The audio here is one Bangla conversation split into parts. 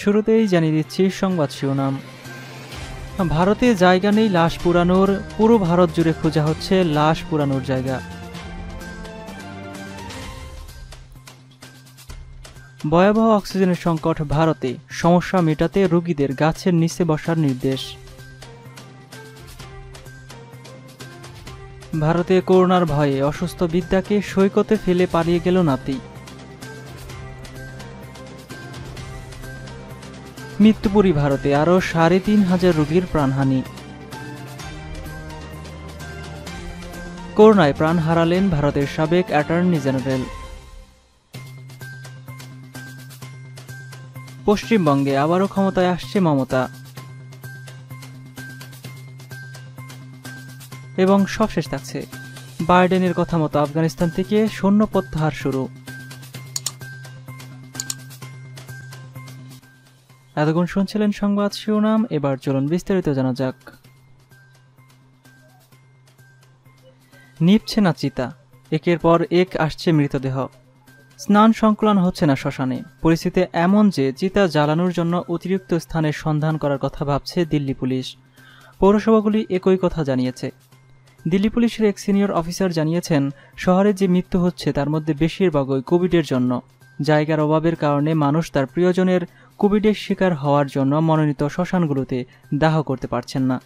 শুরুতেই জানিয়ে দিচ্ছি সংবাদ শিরোনাম। ভারতে জায়গা নেই লাশ পুরানোর, পুরো ভারত জুড়ে খোঁজা হচ্ছে লাশ পুরানোর জায়গা। ভয়াবহ অক্সিজেনের সংকট ভারতে, সমস্যা মেটাতে রোগীদের গাছের নিচে বসার নির্দেশ। ভারতে করোনার ভয়ে অসুস্থ বিদ্যাকে সৈকতে ফেলে পালিয়ে গেল নাতি। মৃত্যুপুরী ভারতে আরও সাড়ে তিন হাজার রোগীর প্রাণহানি। করোনায় প্রাণ হারালেন ভারতের সাবেক অ্যাটর্নি জেনারেল। পশ্চিমবঙ্গে আবারও ক্ষমতায় আসছে মমতা। এবং সবশেষ থাকছে, বাইডেনের কথা মতো আফগানিস্তান থেকে সৈন্য প্রত্যাহার শুরু। এতক্ষণ শুনছিলেন সংবাদ শিরোনাম, এবার চলুন বিস্তারিত জানা যাক। নিপছে না চিতা একের পর এক আসছে মৃতদেহ। স্নান সংকলন হচ্ছে না শ্মশানে। পরিস্থিতি এমন যে চিতা জ্বালানোর জন্য অতিরিক্ত স্থানের সন্ধান করার কথা ভাবছে দিল্লি পুলিশ। পৌরসভাগুলি একই কথা জানিয়েছে। দিল্লি পুলিশের এক সিনিয়র অফিসার জানিয়েছেন, শহরে যে মৃত্যু হচ্ছে তার মধ্যে বেশিরভাগই কোভিডের জন্য। জায়গার অভাবের কারণে মানুষ তার প্রিয়জনের কোভিডের শিকার হওয়ার জন্য মনোনীত শ্মশানগুলোতে দাহ করতে পারছেন না।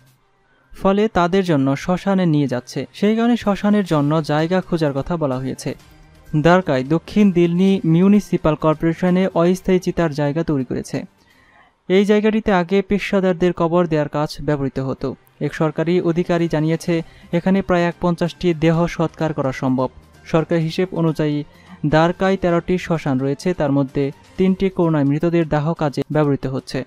ফলে তাদের জন্য শ্মশানে নিয়ে যাচ্ছে। সেই কারণে শ্মশানের জন্য জায়গা খোঁজার কথা বলা হয়েছে। দ্বারকায় দক্ষিণ দিল্লি মিউনিসিপাল কর্পোরেশনে অস্থায়ী চিতার জায়গা তৈরি করেছে। এই জায়গাটিতে আগে পেশাদারদের কবর দেওয়ার কাজ ব্যবহৃত হতো। এক সরকারি অধিকারী জানিয়েছে, এখানে প্রায় এক পঞ্চাশটি দেহ সৎকার করা সম্ভব। সরকার হিসেব অনুযায়ী দ্বারকায় তেরোটি শ্মশান রয়েছে, তার মধ্যে তিনটি করোনায় মৃতদের দাহ কাজে ব্যবহৃত হচ্ছে।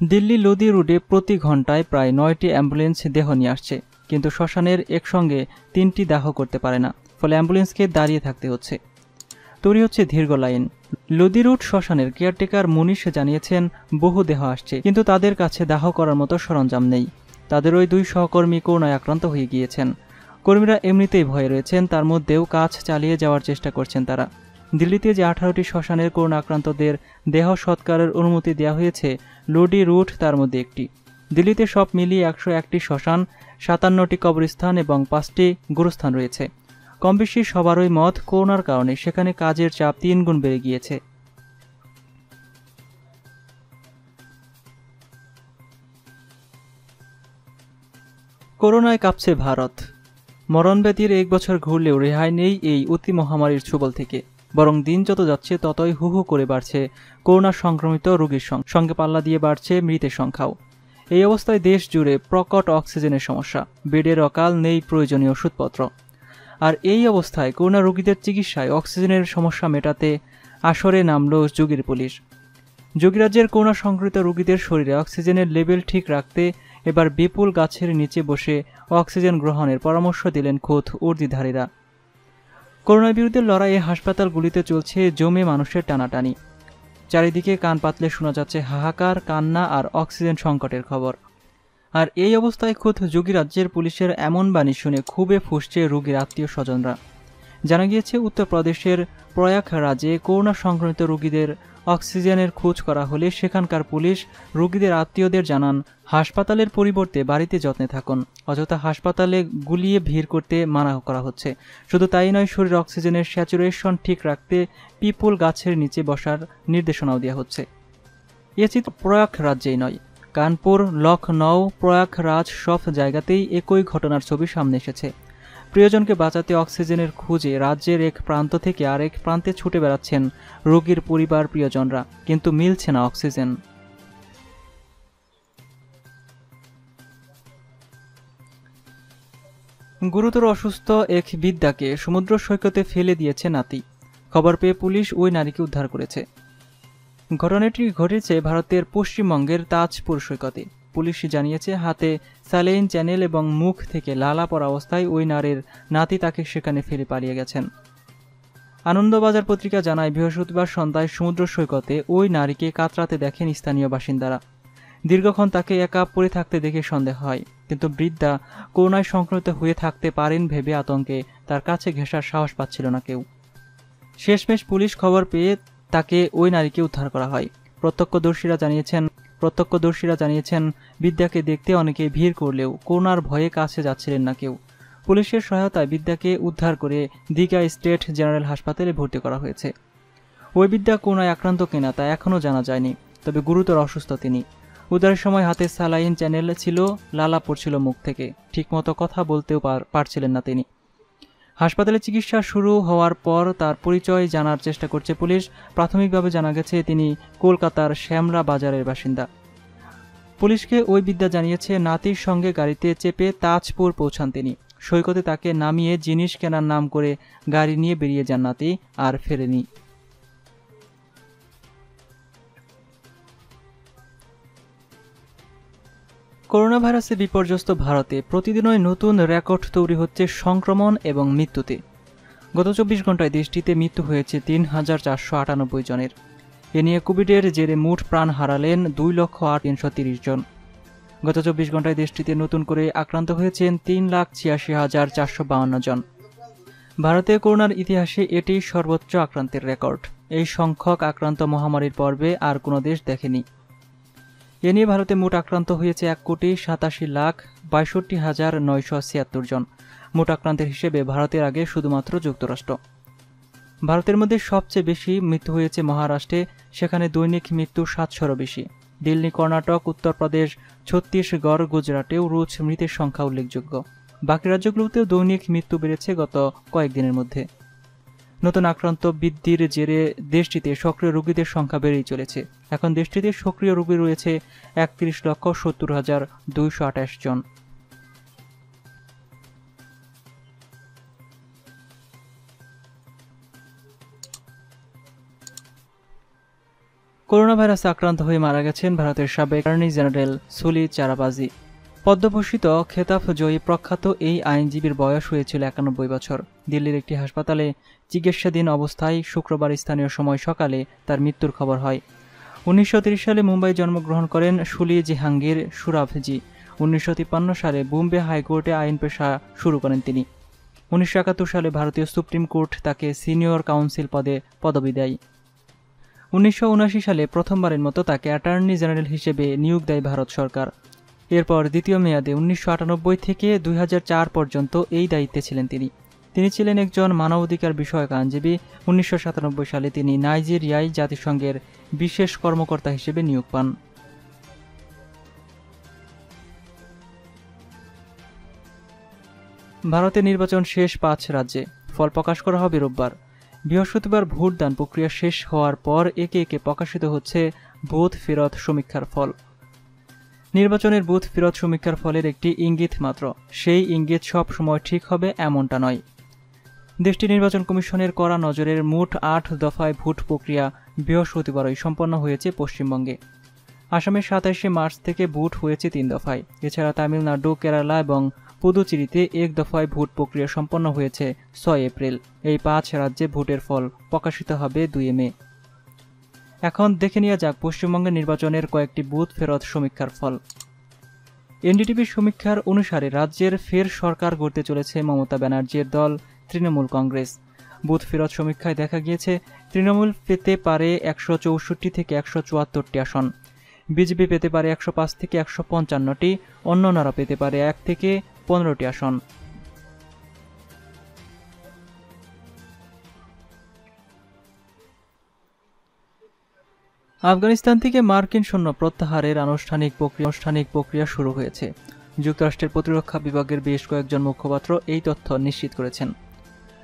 দিল্লি লোদি রোডে প্রতি ঘন্টায় প্রায় নয়টি অ্যাম্বুলেন্স দেহ নিয়ে আসছে, কিন্তু শ্মশানের একসঙ্গে তিনটি দাহ করতে পারে না, ফলে অ্যাম্বুলেন্সকে দাঁড়িয়ে থাকতে হচ্ছে। তৈরি হচ্ছে দীর্ঘ লাইন। লোদি রুট শ্মশানের কেয়ারটেকার মনীষ জানিয়েছেন, বহু দেহ আসছে, কিন্তু তাদের কাছে দাহ করার মতো সরঞ্জাম নেই। তাদের ওই দুই সহকর্মী করোনায় আক্রান্ত হয়ে গিয়েছেন। কর্মীরা এমনিতেই ভয়ে রয়েছেন, তার মধ্যেও কাজ চালিয়ে যাওয়ার চেষ্টা করছেন তারা। দিল্লিতে যে আঠারোটি শ্মশানের করোনা আক্রান্তদের দেহ সৎকারের অনুমতি দেওয়া হয়েছে, লোডি রুট তার মধ্যে একটি। দিল্লিতে সব মিলিয়ে একশো একটি শ্মশান, সাতান্নটি কবরস্থান এবং পাঁচটি গুরুস্থান রয়েছে। কম বেশি সবারই মত করোনার কারণে সেখানে কাজের চাপ তিন গুণ বেড়ে গিয়েছে। করোনায় কাঁপছে ভারত। মরণব্যাধির এক বছর ঘুরলেও রেহাই নেই এই অতি মহামারীর ছুবল থেকে। বরং দিন যত যাচ্ছে, ততই হু হু করে বাড়ছে করোনা সংক্রমিত রোগীর সঙ্গে পাল্লা দিয়ে বাড়ছে মৃতের সংখ্যাও। এই অবস্থায় দেশ জুড়ে প্রকট অক্সিজেনের সমস্যা, বেডের অকাল নেই প্রয়োজনীয় ওষুধপত্র। আর এই অবস্থায় করোনা রোগীদের চিকিৎসায় অক্সিজেনের সমস্যা মেটাতে আসরে নামল যোগীর পুলিশ। যোগীরাজ্যের করোনা সংক্রমিত রোগীদের শরীরে অক্সিজেনের লেভেল ঠিক রাখতে এবার বিপুল গাছের নিচে বসে অক্সিজেন গ্রহণের পরামর্শ দিলেন খোদ উর্দিধারীরা। করোনার বিরুদ্ধে লড়াইয়ে হাসপাতালগুলিতে চলছে জমে মানুষের টানাটানি। চারিদিকে কান পাতলে শোনা যাচ্ছে হাহাকার, কান্না আর অক্সিজেন সংকটের খবর। আর এই অবস্থায় খোদ যোগীরাজ্যের পুলিশের এমন বাণী শুনে খুবই ফুসছে রোগীর আত্মীয় স্বজনরা জানা গিয়েছে, উত্তরপ্রদেশের প্রয়াগ রাজ্যে করোনা সংক্রমিত রোগীদের অক্সিজেনের খোঁজ করা হলে সেখানকার পুলিশ রোগীদের আত্মীয়দের জানান, হাসপাতালের পরিবর্তে বাড়িতে যত্নে থাকুন। অযথা হাসপাতালে গুলিয়ে ভিড় করতে মানা করা হচ্ছে। শুধু তাই নয়, শরীর অক্সিজেনের স্যাচুরেশন ঠিক রাখতে পিপুল গাছের নিচে বসার নির্দেশনাও দেওয়া হচ্ছে। এ চিত্র প্রয়াগ রাজ্যেই নয়। কানপুর লখনৌ প্রয়াগরাজ সব জায়গাতেই একই ঘটনার ছবি সামনে এসেছে। প্রিয়জনকে বাঁচাতে অক্সিজেনের খুঁজে রাজ্যের এক প্রান্ত থেকে আরেক প্রান্তে ছুটে বেড়াচ্ছেন রোগীর পরিবার প্রিয়জনরা, কিন্তু মিলছে না অক্সিজেন। গুরুতর অসুস্থ এক বিদ্যাকে সমুদ্র সৈকতে ফেলে দিয়েছে নাতি। খবর পেয়ে পুলিশ ওই নারীকে উদ্ধার করেছে। ঘটনাটি ঘটেছে ভারতের পশ্চিমবঙ্গের তাজপুর সৈকতে। পুলিশ জানিয়েছে, হাতে স্যালাইন চ্যানেল এবং মুখ থেকে লালা পড়া অবস্থায় ওই নারীর নাতি তাকে সেখানে ফেলে পালিয়ে গেছেন। আনন্দবাজার পত্রিকা জানায়, বৃহস্পতিবার সন্ধ্যায় সমুদ্র সৈকতে ওই নারীকে কাতরাতে দেখেন স্থানীয় বাসিন্দারা। দীর্ঘক্ষণ তাকে একা পড়ে থাকতে দেখে সন্দেহ হয়, কিন্তু বৃদ্ধা করোনায় সংক্রমিত হয়ে থাকতে পারেন ভেবে আতঙ্কে তার কাছে ঘেঁষার সাহস পাচ্ছিল না কেউ। শেষমেশ পুলিশ খবর পেয়ে তাকে ওই নারীকে উদ্ধার করা হয়। প্রত্যক্ষদর্শীরা জানিয়েছেন প্রত্যক্ষদর্শীরা জানিয়েছেন, বিদ্যাকে দেখতে অনেকে ভিড় করলেও করোনার ভয়ে কাছে যাচ্ছিলেন না কেউ। পুলিশের সহায়তায় বিদ্যাকে উদ্ধার করে দীঘা স্টেট জেনারেল হাসপাতালে ভর্তি করা হয়েছে। ওই বিদ্যা কোনায় আক্রান্ত কিনা তা এখনও জানা যায়নি, তবে গুরুতর অসুস্থ তিনি। উদ্ধারের সময় হাতে স্যালাইন চ্যানেল ছিল, লালা পড়ছিল মুখ থেকে। ঠিকমতো কথা বলতেও পারছিলেন না তিনি। হাসপাতালে চিকিৎসা শুরু হওয়ার পর তার পরিচয় জানার চেষ্টা করছে পুলিশ। প্রাথমিকভাবে জানা গেছে, তিনি কলকাতার শ্যামরা বাজারের বাসিন্দা। পুলিশকে ওই বিদ্যা জানিয়েছে, নাতির সঙ্গে গাড়িতে চেপে তাজপুর পৌঁছান তিনি। সৈকতে তাকে নামিয়ে জিনিস কেনার নাম করে গাড়ি নিয়ে বেরিয়ে যান নাতি আর ফেরেনি। করোনা ভাইরাসে বিপর্যস্ত ভারতে প্রতিদিনই নতুন রেকর্ড তৈরি হচ্ছে সংক্রমণ এবং মৃত্যুতে। গত চব্বিশ ঘন্টায় দেশটিতে মৃত্যু হয়েছে তিন হাজার চারশো আটানব্বই জনের। এ নিয়ে কোভিডের জেরে মুঠ প্রাণ হারালেন দুই লক্ষ আট তিনশো তিরিশ জন। গত চব্বিশ ঘন্টায় দেশটিতে নতুন করে আক্রান্ত হয়েছেন তিন লাখ ছিয়াশি হাজার চারশো বাউন্ন জন। ভারতে করোনার ইতিহাসে এটি সর্বোচ্চ আক্রান্তের রেকর্ড। এই সংখ্যক আক্রান্ত মহামারীর পর্বে আর কোনো দেশ দেখেনি। এ নিয়ে ভারতে মোট আক্রান্ত হয়েছে এক কোটি সাতাশি লাখ বাইষট্টি হাজার নয়শো ছিয়াত্তর জন। মোট আক্রান্তের হিসেবে ভারতের আগে শুধুমাত্র যুক্তরাষ্ট্র। ভারতের মধ্যে সবচেয়ে বেশি মৃত্যু হয়েছে মহারাষ্ট্রে, সেখানে দৈনিক মৃত্যু সাতশোরও বেশি। দিল্লি, কর্ণাটক, উত্তরপ্রদেশ, ছত্তিশগড়, গুজরাটেও রোজ মৃতের সংখ্যা উল্লেখযোগ্য। বাকি রাজ্যগুলোতেও দৈনিক মৃত্যু বেড়েছে গত কয়েকদিনের মধ্যে। নতুন আক্রান্ত বৃদ্ধির জেরে দেশটিতে সক্রিয় রোগীদের সংখ্যা বেড়েই চলেছে। এখন দেশটিতে সক্রিয় রোগী রয়েছে একত্রিশ লক্ষ সত্তর হাজার দুইশো আঠাশ জন। করোনা ভাইরাসে আক্রান্ত হয়ে মারা গেছেন ভারতের সাবেক অ্যাটর্নি জেনারেল সুলি চারাবাজি। পদ্মভূষিত খেতাব জয়ী প্রখ্যাত এই আইনজীবীর বয়স হয়েছিল একানব্বই বছর। দিল্লির একটি হাসপাতালে চিকিৎসাধীন অবস্থায় শুক্রবার স্থানীয় সময় সকালে তার মৃত্যুর খবর হয়। উনিশশো সালে মুম্বাই জন্মগ্রহণ করেন সুলি জিহাঙ্গীর সুরাভজি। উনিশশো তিপ্পান্ন সালে বোম্বে হাইকোর্টে আইন পেশা শুরু করেন তিনি। উনিশশো একাত্তর সালে ভারতীয় সুপ্রিম কোর্ট তাকে সিনিয়র কাউন্সিল পদে পদবি দেয়। উনিশশো সালে প্রথমবারের মতো তাকে অ্যাটর্নি জেনারেল হিসেবে নিয়োগ দেয় ভারত সরকার। এরপর দ্বিতীয় মেয়াদে উনিশশো আটানব্বই থেকে দুই হাজার চার পর্যন্ত এই দায়িত্বে ছিলেন তিনি। তিনি ছিলেন একজন মানবাধিকার বিষয়ক আইনজীবী। উনিশশো সাতানব্বই সালে তিনি নাইজেরিয়ায় জাতিসংঘের বিশেষ কর্মকর্তা হিসেবে নিয়োগ পান। ভারতের নির্বাচন শেষ পাঁচ রাজ্যে ফল প্রকাশ করা হবে রোববার। বৃহস্পতিবার ভোটদান প্রক্রিয়া শেষ হওয়ার পর একে একে প্রকাশিত হচ্ছে ভোট ফেরত সমীক্ষার ফল। নির্বাচনের বুথ ফেরত সমীক্ষার ফলের একটি ইঙ্গিত মাত্র। সেই ইঙ্গিত সব সময় ঠিক হবে এমনটা নয়। দেশটি নির্বাচন কমিশনের করা নজরের মোট আট দফায় ভোট প্রক্রিয়া বৃহস্পতিবারই সম্পন্ন হয়েছে পশ্চিমবঙ্গে। আসামের সাতাইশে মার্চ থেকে ভোট হয়েছে তিন দফায়। এছাড়া তামিলনাড়ু, কেরালা এবং পুদুচেরিতে এক দফায় ভোট প্রক্রিয়া সম্পন্ন হয়েছে ছয় এপ্রিল। এই পাঁচ রাজ্যে ভোটের ফল প্রকাশিত হবে দুই মে। এখন দেখে নেওয়া যাক পশ্চিমবঙ্গের নির্বাচনের কয়েকটি বুথ ফেরত সমীক্ষার ফল। এনডিটিভির সমীক্ষার অনুসারে রাজ্যের ফের সরকার গড়তে চলেছে মমতা ব্যানার্জির দল, তৃণমূল কংগ্রেস। বুথ ফেরত সমীক্ষায় দেখা গিয়েছে, তৃণমূল পেতে পারে একশো চৌষট্টি থেকে একশো চুয়াত্তরটি আসন। বিজেপি পেতে পারে একশো পাঁচ থেকে একশো পঞ্চান্নটি, অন্যান্যরা পেতে পারে এক থেকে পনেরোটি আসন। আফগানিস্তান থেকে মার্কিন সৈন্য প্রত্যাহারের আনুষ্ঠানিক প্রক্রিয়া আনুষ্ঠানিক প্রক্রিয়া শুরু হয়েছে। যুক্তরাষ্ট্রের প্রতিরক্ষা বিভাগের বেশ কয়েকজন মুখপাত্র এই তথ্য নিশ্চিত করেছেন।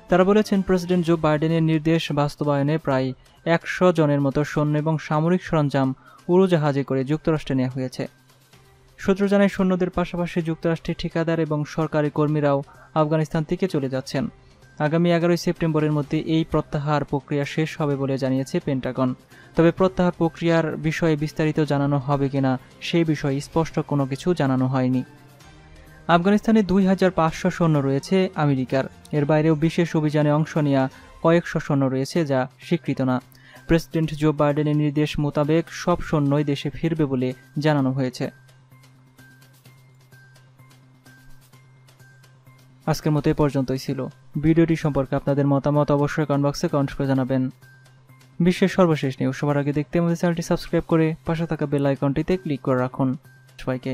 তারা বলেছেন, প্রেসিডেন্ট জো বাইডেনের নির্দেশ বাস্তবায়নে প্রায় একশো জনের মতো সৈন্য এবং সামরিক সরঞ্জাম উড়োজাহাজে করে যুক্তরাষ্ট্রে নেওয়া হয়েছে। সূত্র জানায়, সৈন্যদের পাশাপাশি যুক্তরাষ্ট্রের ঠিকাদার এবং সরকারি কর্মীরাও আফগানিস্তান থেকে চলে যাচ্ছেন। আগামী এগারোই সেপ্টেম্বরের মধ্যে এই প্রত্যাহার প্রক্রিয়া শেষ হবে বলে জানিয়েছে পেন্টাগন। তবে প্রত্যাহার প্রক্রিয়ার বিষয়ে বিস্তারিত জানানো হবে কিনা সেই বিষয়ে স্পষ্ট কোনো কিছু জানানো হয়নি। আফগানিস্তানে দুই হাজার পাঁচশো সৈন্য রয়েছে আমেরিকার। এর বাইরেও বিশেষ অভিযানে অংশ নেওয়া কয়েকশো সৈন্য রয়েছে যা স্বীকৃত না। প্রেসিডেন্ট জো বাইডেনের নির্দেশ মোতাবেক সব সৈন্যই দেশে ফিরবে বলে জানানো হয়েছে। আজকের মতো এ পর্যন্তই ছিল। ভিডিওটি সম্পর্কে আপনাদের মতামত অবশ্যই কনবক্সে কমেন্ট করে জানাবেন। বিশ্বের সর্বশেষ নিউজ সবার আগে দেখতে আমাদের চ্যানেলটি সাবস্ক্রাইব করে পাশে থাকা বেল আইকনটিতে ক্লিক করে রাখুন। সবাইকে